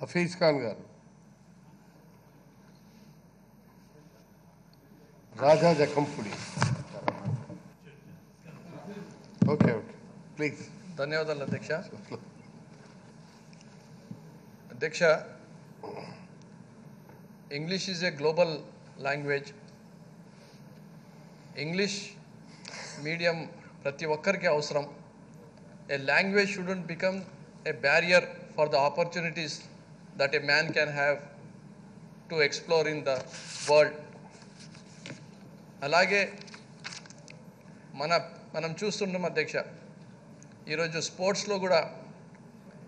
హఫీజ్ ఖాన్ గారు Raja Jakkampudi okay okay please ధన్యవాదాలు అధ్యక్ష అధ్యక్ష English is a global language English medium ప్రతి ఒక్కరికి అవసరం a language shouldn't become a barrier for the opportunities that a man can have to explore in the world అలాగే మన మనం చూస్తుంటాం అధ్యక్ష ఈరోజు స్పోర్ట్స్లో కూడా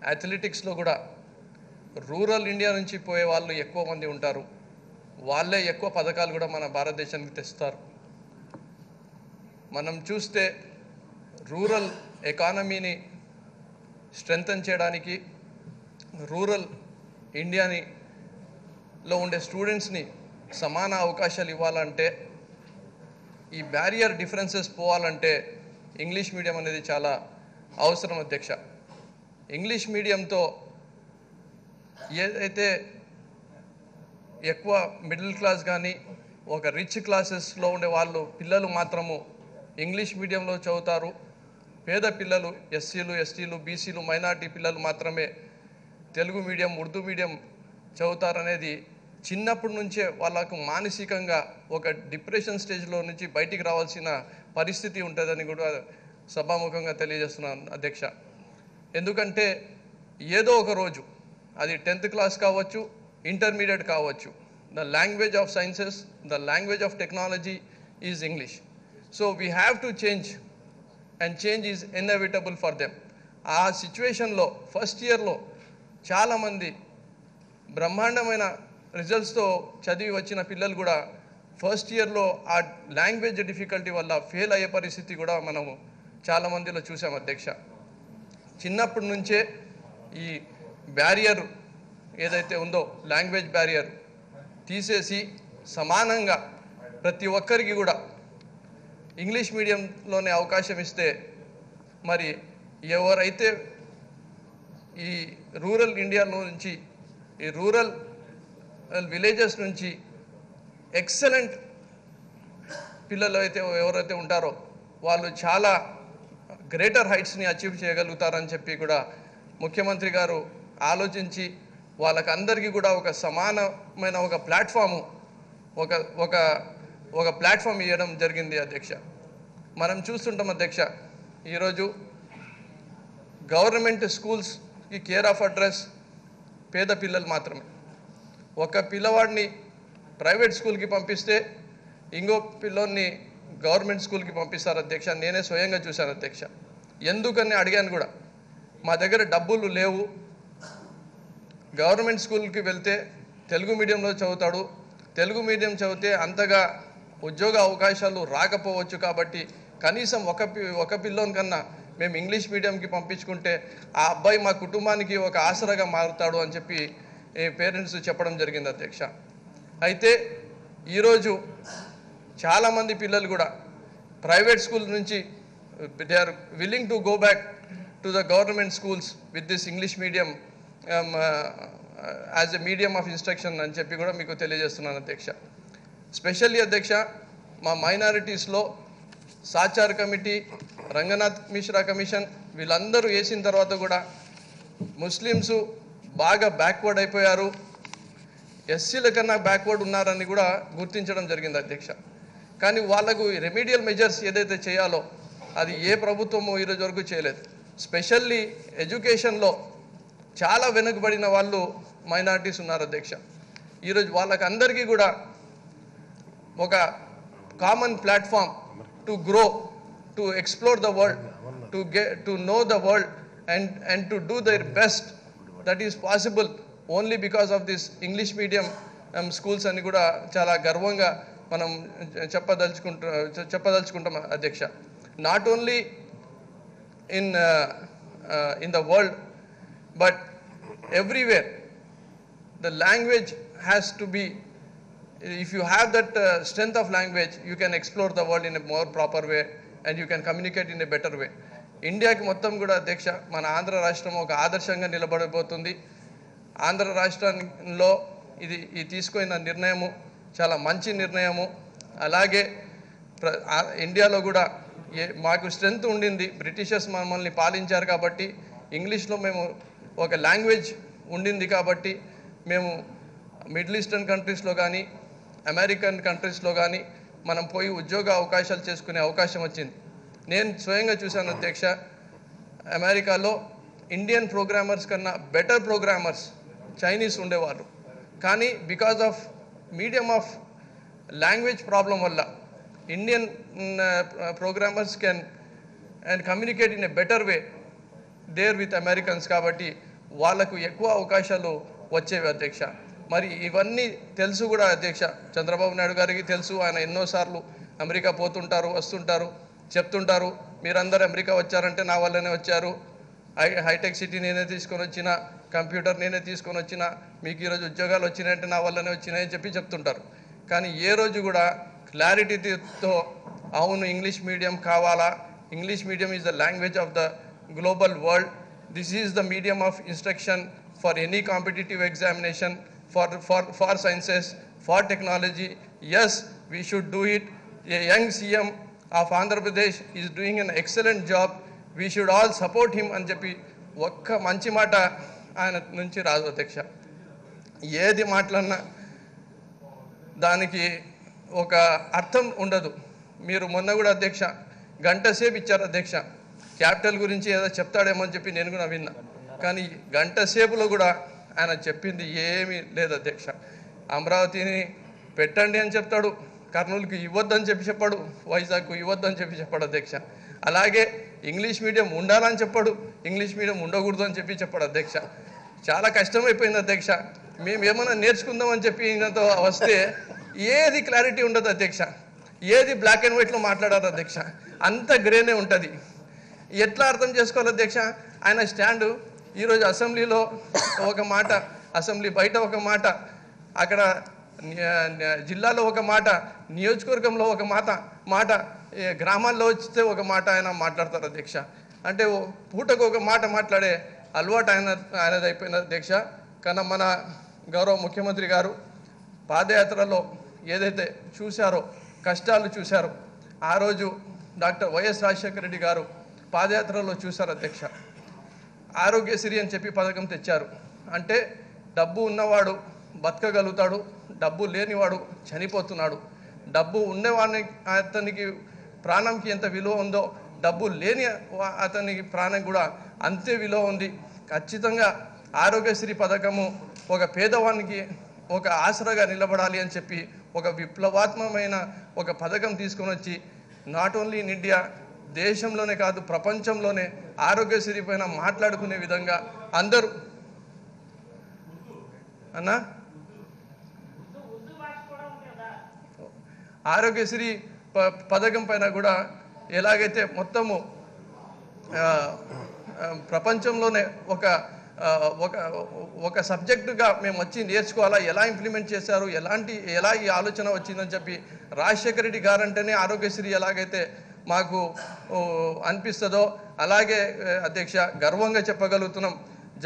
అథ్లెటిక్స్లో కూడా రూరల్ ఇండియా నుంచి పోయే వాళ్ళు ఎక్కువ మంది ఉంటారు. వాళ్ళే ఎక్కువ పథకాలు కూడా మన భారతదేశానికి తెస్తారు. మనం చూస్తే రూరల్ ఎకానమీని స్ట్రెంగ్తన్ చేయడానికి రూరల్ ఇండియాని లో ఉండే స్టూడెంట్స్ని సమాన అవకాశాలు ఇవ్వాలంటే ఈ బ్యారియర్ డిఫరెన్సెస్ పోవాలంటే ఇంగ్లీష్ మీడియం అనేది చాలా అవసరం అధ్యక్ష. ఇంగ్లీష్ మీడియంతో ఏదైతే ఎక్కువ మిడిల్ క్లాస్ కానీ ఒక రిచ్ క్లాసెస్లో ఉండే వాళ్ళు పిల్లలు మాత్రము ఇంగ్లీష్ మీడియంలో చదువుతారు. పేద పిల్లలు ఎస్సీలు ఎస్టీలు బీసీలు మైనార్టీ పిల్లలు మాత్రమే తెలుగు మీడియం ఉర్దూ మీడియం చదువుతారనేది చిన్నప్పటి నుంచే వాళ్ళకు మానసికంగా ఒక డిప్రెషన్ స్టేజ్లో నుంచి బయటికి రావాల్సిన పరిస్థితి ఉంటుందని కూడా సభాముఖంగా తెలియజేస్తున్నాను అధ్యక్ష. ఎందుకంటే ఏదో ఒక రోజు అది టెన్త్ క్లాస్ కావచ్చు ఇంటర్మీడియట్ కావచ్చు the language of sciences the language of technology is English. So we have to change and change is inevitable for them ఆ సిచ్యువేషన్లో ఫస్ట్ ఇయర్లో చాలామంది బ్రహ్మాండమైన రిజల్ట్స్తో చదివి వచ్చిన పిల్లలు కూడా ఫస్ట్ ఇయర్లో ఆ లాంగ్వేజ్ డిఫికల్టీ వల్ల ఫెయిల్ అయ్యే పరిస్థితి కూడా మనము చాలామందిలో చూసాం అధ్యక్ష. చిన్నప్పటి నుంచే ఈ బ్యారియర్ ఏదైతే ఉందో లాంగ్వేజ్ బ్యారియర్ తీసేసి సమానంగా ప్రతి ఒక్కరికి కూడా ఇంగ్లీష్ మీడియంలోనే అవకాశం ఇస్తే మరి ఎవరైతే ఈ రూరల్ ఇండియాలో నుంచి ఈ రూరల్ విలేజెస్ నుంచి ఎక్సలెంట్ పిల్లలు అయితే ఎవరైతే ఉంటారో వాళ్ళు చాలా గ్రేటర్ హైట్స్ని అచీవ్ చేయగలుగుతారని చెప్పి కూడా ముఖ్యమంత్రి గారు ఆలోచించి వాళ్ళకందరికీ కూడా ఒక సమానమైన ఒక ప్లాట్ఫాము ఒక ఒక ఒక ప్లాట్ఫామ్ ఇవ్వడం జరిగింది అధ్యక్ష. మనం చూస్తుంటాం అధ్యక్ష ఈరోజు గవర్నమెంట్ స్కూల్స్ ఈ కేర్ ఆఫ్ అడ్రస్ పేద పిల్లలు మాత్రమే. ఒక పిల్లవాడిని ప్రైవేట్ స్కూల్కి పంపిస్తే ఇంకో పిల్లోని గవర్నమెంట్ స్కూల్కి పంపిస్తారు అధ్యక్ష. నేనే స్వయంగా చూశాను అధ్యక్ష. ఎందుకని అడిగాను కూడా. మా దగ్గర డబ్బులు లేవు. గవర్నమెంట్ స్కూల్కి వెళ్తే తెలుగు మీడియంలో చదువుతాడు. తెలుగు మీడియం చదివితే అంతగా ఉద్యోగ అవకాశాలు రాకపోవచ్చు కాబట్టి కనీసం ఒక పి ఒక పిల్లోని కన్నా మేము ఇంగ్లీష్ మీడియంకి పంపించుకుంటే ఆ అబ్బాయి మా కుటుంబానికి ఒక ఆసరాగా మారుతాడు అని చెప్పి పేరెంట్స్ చెప్పడం జరిగింది అధ్యక్ష. అయితే ఈరోజు చాలామంది పిల్లలు కూడా ప్రైవేట్ స్కూల్ నుంచి they are willing to go back to the government schools with this English medium as a medium of instruction అని చెప్పి కూడా మీకు తెలియజేస్తున్నాను అధ్యక్ష. స్పెషల్లీ అధ్యక్ష మా మైనారిటీస్లో సాచార్ కమిటీ రంగనాథ్ మిశ్రా కమిషన్ వీళ్ళందరూ వేసిన తర్వాత కూడా ముస్లిమ్స్ బాగా బ్యాక్వర్డ్ అయిపోయారు. ఎస్సీల కన్నా బ్యాక్వర్డ్ ఉన్నారని కూడా గుర్తించడం జరిగింది అధ్యక్ష. కానీ వాళ్ళకు రెమీడియల్ మెజర్స్ ఏదైతే చేయాలో అది ఏ ప్రభుత్వము ఈరోజు వరకు చేయలేదు. స్పెషల్లీ ఎడ్యుకేషన్లో చాలా వెనుకబడిన వాళ్ళు మైనారిటీస్ ఉన్నారు అధ్యక్ష. ఈరోజు వాళ్ళకి అందరికీ కూడా ఒక common platform to grow to explore the world to get to know the world and and to do their best that is possible only because of this English medium schools అని కూడా చాలా గర్వంగా మనం చెప్పదలుచుకుంటూ చెప్పదలుచుకుంటాం అధ్యక్ష not only in in the world but everywhere the language has to be if you have that uh, strength of language you can explore the world in a more proper way And you can communicate in a better way ఇండియాకి మొత్తం కూడా అధ్యక్ష మన ఆంధ్ర రాష్ట్రం ఒక ఆదర్శంగా నిలబడబోతుంది. ఆంధ్ర రాష్ట్రంలో ఇది ఈ తీసుకున్న నిర్ణయము చాలా మంచి నిర్ణయము. అలాగే ప్ర ఇండియాలో కూడా ఏ మాకు స్ట్రెంగ్త్ ఉండింది. బ్రిటిషర్స్ మమ్మల్ని పాలించారు కాబట్టి ఇంగ్లీష్లో మేము ఒక లాంగ్వేజ్ ఉండింది కాబట్టి మేము మిడిల్ ఈస్టర్న్ కంట్రీస్లో కానీ అమెరికన్ కంట్రీస్లో కానీ మనం పోయి ఉద్యోగ అవకాశాలు చేసుకునే అవకాశం వచ్చింది. నేను స్వయంగా చూశాను అధ్యక్ష. అమెరికాలో ఇండియన్ ప్రోగ్రామర్స్ కన్నా బెటర్ ప్రోగ్రామర్స్ చైనీస్ ఉండేవారు కానీ because of medium of language problem వల్ల Indian programmers can and communicate in a better way there with Americans కాబట్టి వాళ్ళకు ఎక్కువ అవకాశాలు వచ్చేవి అధ్యక్ష. మరి ఇవన్నీ తెలుసు కూడా అధ్యక్ష. చంద్రబాబు నాయుడు గారికి తెలుసు. ఆయన ఎన్నోసార్లు అమెరికా పోతుంటారు వస్తుంటారు చెప్తుంటారు. మీరందరూ అమెరికా వచ్చారంటే నా వల్లనే వచ్చారు. హై హైటెక్ సిటీ నేనే తీసుకొని వచ్చిన కంప్యూటర్ నేనే తీసుకొని వచ్చిన మీకు ఈరోజు ఉద్యోగాలు వచ్చినాయంటే నా వల్లనే వచ్చినాయని చెప్పి చెప్తుంటారు. కానీ ఏ రోజు కూడా క్లారిటీతో అవును ఇంగ్లీష్ మీడియం కావాలా? English medium is the language of the global world this is the medium of instruction for any competitive examination for, for, for sciences for technology yes we should do it a young CM of Andhra Pradesh is doing an excellent job we should all support him అని చెప్పి ఒక్క మంచి మాట ఆయన నుంచి రాదు అధ్యక్ష. ఏది మాట్లాడినా దానికి ఒక అర్థం ఉండదు. మీరు మొన్న కూడా అధ్యక్ష గంట సేపు ఇచ్చారు అధ్యక్ష. క్యాపిటల్ గురించి ఏదో చెప్తాడేమో అని చెప్పి నేను కూడా విన్నా. కానీ గంట సేపులో కూడా ఆయన చెప్పింది ఏమీ లేదు అధ్యక్ష. అమరావతిని పెట్టండి అని చెప్తాడు కర్నూలుకి ఇవ్వద్దని చెప్పి చెప్పాడు వైజాగ్కు ఇవ్వద్దని చెప్పి చెప్పాడు అధ్యక్ష. అలాగే ఇంగ్లీష్ మీడియం ఉండాలని చెప్పాడు ఇంగ్లీష్ మీడియం ఉండకూడదు అని చెప్పి చెప్పాడు అధ్యక్ష. చాలా కష్టమైపోయింది అధ్యక్ష. మేము ఏమైనా నేర్చుకుందామని చెప్పి ఈయనతో వస్తే ఏది క్లారిటీ ఉండదు అధ్యక్ష. ఏది బ్లాక్ అండ్ వైట్లో మాట్లాడారు అధ్యక్ష. అంత గ్రేనే ఉంటుంది. ఎట్లా అర్థం చేసుకోవాలి అధ్యక్ష? ఆయన స్టాండు ఈరోజు అసెంబ్లీలో ఒక మాట అసెంబ్లీ బయట ఒక మాట అక్కడ జిల్లాలో ఒక మాట నియోజకవర్గంలో ఒక మాట మాట గ్రామాల్లో వస్తే ఒక మాట ఆయన మాట్లాడతారు అధ్యక్ష. అంటే ఓ పూటకు ఒక మాట మాట్లాడే అలవాటు ఆయన ఆయనది అయిపోయిన అధ్యక్ష. కానీ మన గౌరవ ముఖ్యమంత్రి గారు పాదయాత్రలో ఏదైతే చూశారో కష్టాలు చూశారో ఆ రోజు డాక్టర్ వైఎస్ రాజశేఖర రెడ్డి గారు పాదయాత్రలో చూశారు అధ్యక్ష. ఆరోగ్యశ్రీ అని చెప్పి పథకం తెచ్చారు. అంటే డబ్బు ఉన్నవాడు బతకగలుగుతాడు డబ్బు లేనివాడు చనిపోతున్నాడు. డబ్బు ఉండేవాడిని అతనికి ప్రాణంకి ఎంత విలువ ఉందో డబ్బు లేని అతనికి ప్రాణం కూడా అంతే విలువ ఉంది. ఖచ్చితంగా ఆరోగ్యశ్రీ పథకము ఒక పేదవానికి ఒక ఆసరాగా నిలబడాలి అని చెప్పి ఒక విప్లవాత్మకమైన ఒక పథకం తీసుకొని వచ్చి నాట్ ఓన్లీ ఇన్ ఇండియా దేశంలోనే కాదు ప్రపంచంలోనే ఆరోగ్యశ్రీ పైన మాట్లాడుకునే విధంగా అందరూ అన్నా? ఆరోగ్యశ్రీ ప పథకం పైన కూడా ఎలాగైతే మొత్తము ప్రపంచంలోనే ఒక ఒక ఒక సబ్జెక్టుగా మేము వచ్చి నేర్చుకోవాలా ఎలా ఇంప్లిమెంట్ చేశారు ఎలాంటి ఎలా ఈ ఆలోచన వచ్చిందని చెప్పి రాజశేఖర రెడ్డి గారంటేనే ఆరోగ్యశ్రీ ఎలాగైతే మాకు అనిపిస్తుందో అలాగే అధ్యక్ష గర్వంగా చెప్పగలుగుతున్నాం.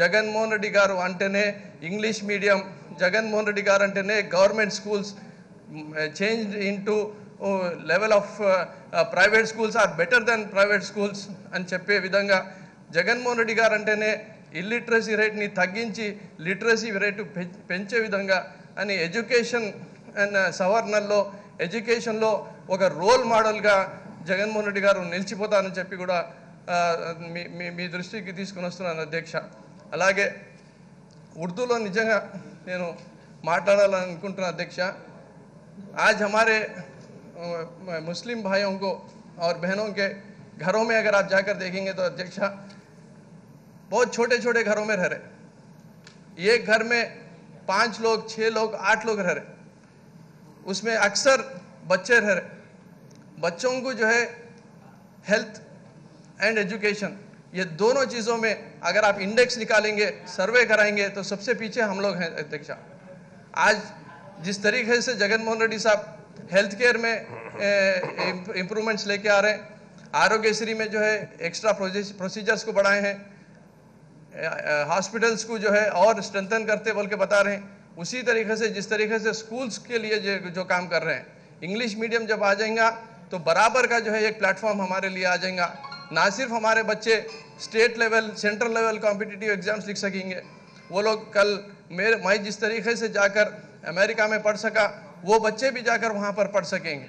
జగన్మోహన్ రెడ్డి గారు అంటేనే ఇంగ్లీష్ మీడియం జగన్మోహన్ రెడ్డి గారు అంటేనే government schools change into level of private schools are better than private schools అని చెప్పే విధంగా జగన్మోహన్ రెడ్డి గారు అంటేనే ఇల్లిటరసీ రేట్ని తగ్గించి లిటరసీ రేటు పెంచే విధంగా అని ఎడ్యుకేషన్ అండ్ సవర్ణల్లో ఎడ్యుకేషన్లో ఒక రోల్ మోడల్గా జగన్మోహన్ రెడ్డి గారు నిలిచిపోతారని చెప్పి కూడా ఆ, మీ మీ మీ దృష్టికి తీసుకుని వస్తున్నాను అధ్యక్ష అలాగే ఉర్దూలో నిజంగా నేను మాట్లాడాలనుకుంటున్నా అధ్యక్ష आज हमारे अ, मुस्लिम भाइयों को और बहनों के घरों में अगर आप जाकर देखेंगे तो अध्यक्षा बहुत छोटे छोटे घरों में रह रहे एक घर में पांच लोग छह लोग आठ लोग रह रहे उसमें अक्सर बच्चे रह रहे बच्चों को जो है हेल्थ एंड एजुकेशन, ये दोनों चीज़ों में अगर आप इंडेक्स निकालेंगे, सर्वे कराएँगे तो सबसे पीछे हम लोग हैं अध्यक्षा। आज जिस तरीके से जगनमोहन रेड्डी साहब हेल्थ केयर में इम्प्रूवमेंट्स लेके आ रहे हैं, आरोग्यश्री में जो है एक्स्ट्रा प्रोसीजर्स को बढ़ाए हैं हॉस्पिटल्स को जो है और स्ट्रेंथन करते बोल के बता रहे हैं, उसी तरीके से, जिस तरीके से स्कूल्स के लिए जो काम कर रहे हैं। इंग्लिश मीडियम जब आ जाएगा तो बराबर का जो है एक प्लेटफॉर्म हमारे लिए आ जाएगा। ना सिर्फ़ हमारे बच्चे state level central level competitive exams लिख सकेंगे। वो लोग कल मेरे, मैं जिस तरीके से जाकर अमेरिका में पढ़ सका, वो बच्चे भी जाकर वहाँ पर पढ़ सकेंगे।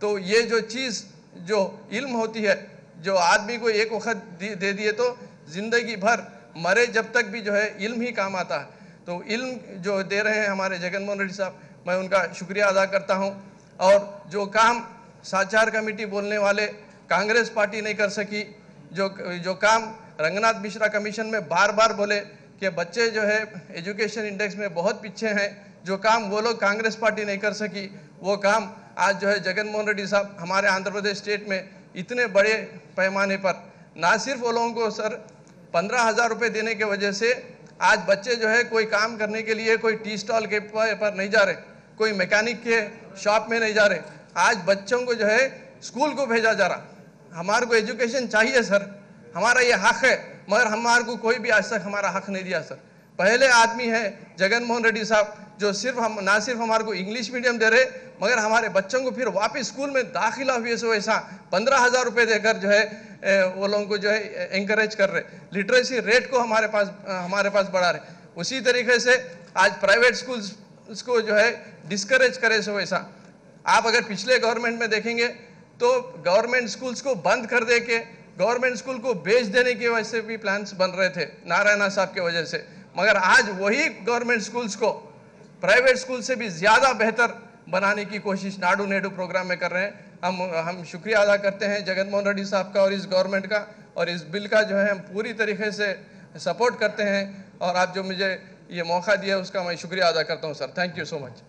तो ये जो चीज़, जो इल्म होती है, जो आदमी को एक वक्त दे दिए तो ज़िंदगी भर मरे जब तक भी जो है इल्म ही काम आता है। तो इल्म जो दे रहे हैं हमारे जगन मोहन रेड्डी साहब, मैं उनका शुक्रिया अदा करता हूँ। और जो काम साचार कमेटी बोलने वाले कांग्रेस पार्टी नहीं कर सकी। जो जो काम रंगनाथ मिश्रा कमीशन में बार बार बोले कि बच्चे जो है, एजुकेशन इंडेक्स में बहुत पीछे हैं। जो काम वो लोग कांग्रेस पार्टी नहीं कर सकी, वो काम आज जो है जगन मोहन रेड्डी साहब हमारे आंध्र प्रदेश स्टेट में इतने बड़े पैमाने पर, ना सिर्फ़ वो लोगों को सर, पंद्रह हज़ार रुपये देने के वजह से आज बच्चे जो है कोई काम करने के लिए कोई टी स्टॉल के पर नहीं जा रहे, कोई मैकेनिक के शॉप में नहीं जा रहे। आज बच्चों को जो है स्कूल को भेजा जा रहा। हमारे को एजुकेशन चाहिए, सर। हमारा ये हक है, मगर हमारे को कोई भी आज तक हमारा हक नहीं दिया, सर। पहले आदमी है जगन मोहन रेड्डी साहब, जो सिर्फ़ हम, ना सिर्फ़ हमारे को इंग्लिश मीडियम दे रहे, मगर हमारे बच्चों को फिर वापस स्कूल में दाखिला हुए से वैसा पंद्रह हज़ार रुपये देकर जो है वो लोगों को जो है इंकरेज कर रहे। लिटरेसी रेट को हमारे पास हमारे पास बढ़ा रहे। उसी तरीके से आज प्राइवेट स्कूल्स को जो है डिस्करेज करे से वैसा आप अगर पिछले गवर्नमेंट में देखेंगे तो गवर्नमेंट स्कूल्स को बंद कर दे के, गवर्नमेंट स्कूल को बेच देने की वजह से भी प्लान्स बन रहे थे, नारायणा साहब की वजह से। मगर आज वही गवर्नमेंट स्कूल्स को प्राइवेट स्कूल से भी ज़्यादा बेहतर बनाने की कोशिश नाडू नेडू प्रोग्राम में कर रहे हैं। हम हम शुक्रिया अदा करते हैं जगन मोहन रेड्डी साहब का और इस गवर्नमेंट का, और इस बिल का जो है हम पूरी तरीके से सपोर्ट करते हैं। और आप जो मुझे ये मौका दिया, उसका मैं शुक्रिया अदा करता हूँ sir thank you so much